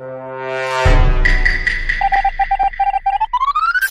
you